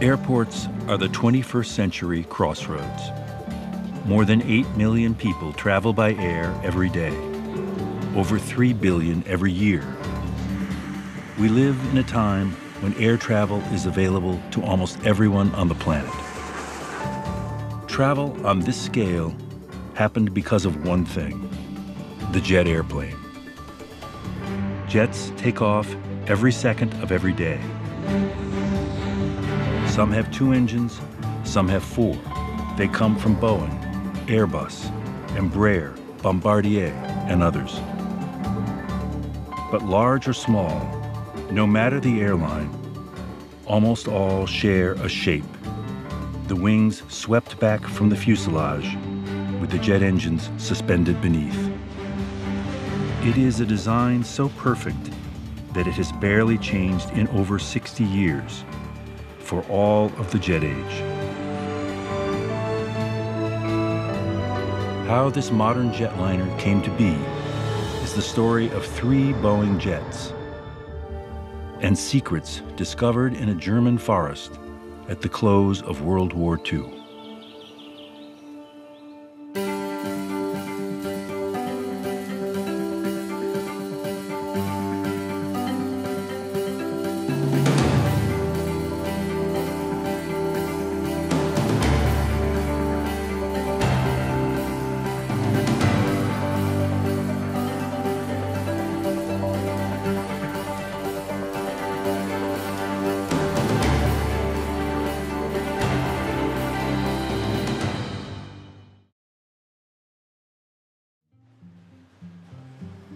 Airports are the 21st century crossroads. More than 8 million people travel by air every day, over 3 billion every year. We live in a time when air travel is available to almost everyone on the planet. Travel on this scale happened because of one thing the jet airplane. Jets take off every second of every day. Some have two engines, some have four. They come from Boeing, Airbus, Embraer, Bombardier, and others. But large or small, no matter the airline, almost all share a shape. The wings swept back from the fuselage with the jet engines suspended beneath. It is a design so perfect that it has barely changed in over 60 years for all of the jet age. How this modern jetliner came to be is the story of three Boeing jets and secrets discovered in a German forest at the close of World War II.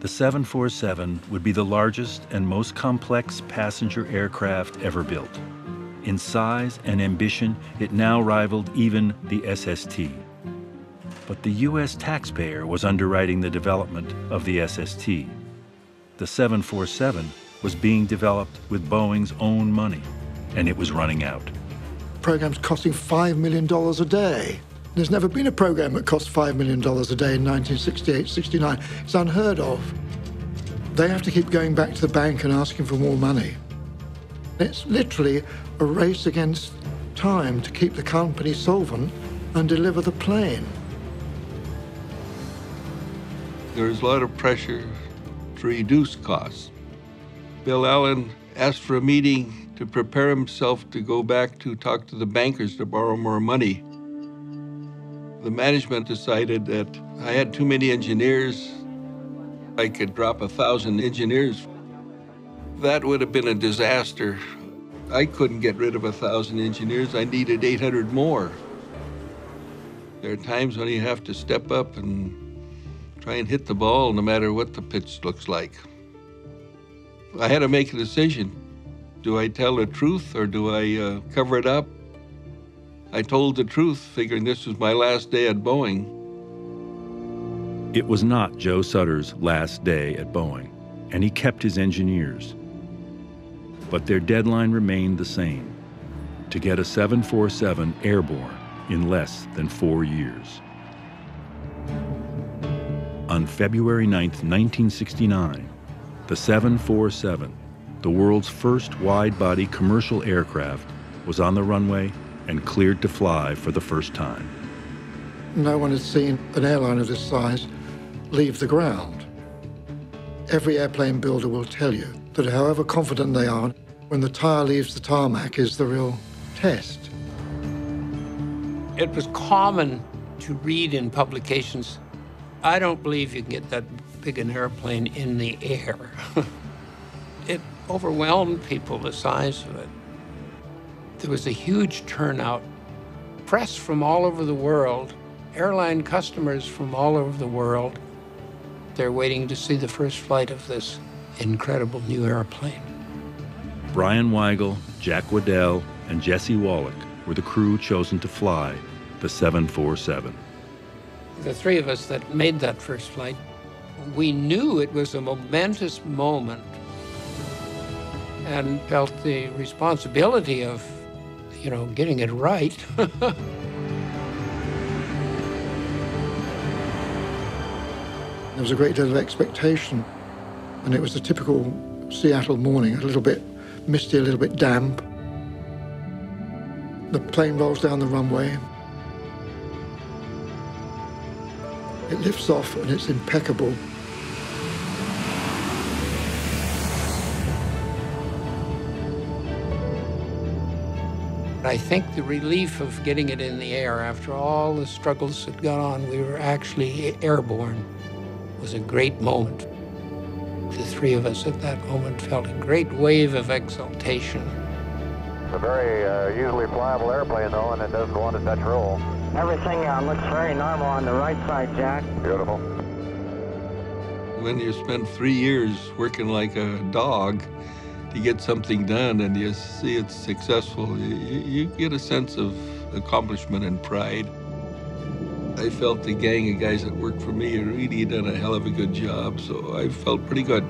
The 747 would be the largest and most complex passenger aircraft ever built. In size and ambition, it now rivaled even the SST. But the U.S. taxpayer was underwriting the development of the SST. The 747 was being developed with Boeing's own money, and it was running out. Programs costing $5 million a day. There's never been a program that cost $5 million a day in 1968 69. It's unheard of. They have to keep going back to the bank and asking for more money. It's literally a race against time to keep the company solvent and deliver the plane. There's a lot of pressure to reduce costs. Bill Allen asked for a meeting to prepare himself to go back to talk to the bankers to borrow more money. The management decided that I had too many engineers. I could drop a thousand engineers. That would have been a disaster. I couldn't get rid of a thousand engineers. I needed 800 more. There are times when you have to step up and try and hit the ball no matter what the pitch looks like. I had to make a decision. Do I tell the truth or do I uh, cover it up? I told the truth, figuring this was my last day at Boeing. It was not Joe Sutter's last day at Boeing, and he kept his engineers. But their deadline remained the same to get a 747 airborne in less than four years. On February 9, 1969, the 747, the world's first wide body commercial aircraft, was on the runway and cleared to fly for the first time. No one had seen an airline of this size leave the ground. Every airplane builder will tell you that however confident they are, when the tire leaves the tarmac is the real test. It was common to read in publications, I don't believe you can get that big an airplane in the air. it overwhelmed people, the size of it. There was a huge turnout. Press from all over the world, airline customers from all over the world. They're waiting to see the first flight of this incredible new airplane. Brien Wygle, Jack Waddell, and Jesse Wallick were the crew chosen to fly the 747. The three of us that made that first flight, we knew it was a momentous moment and felt the responsibility of you know, getting it right. there was a great deal of expectation, and it was a typical Seattle morning, a little bit misty, a little bit damp. The plane rolls down the runway. It lifts off and it's impeccable. I think the relief of getting it in the air after all the struggles that got on, we were actually airborne, was a great moment. The three of us at that moment felt a great wave of exultation. It's a very uh, easily flyable airplane, though, and it doesn't want to Dutch roll. Everything uh, looks very normal on the right side, Jack. Beautiful. When you spend three years working like a dog to get something done and you see it's successful, you, you get a sense of accomplishment and pride. I felt the gang of guys that worked for me had really done a hell of a good job, so I felt pretty good.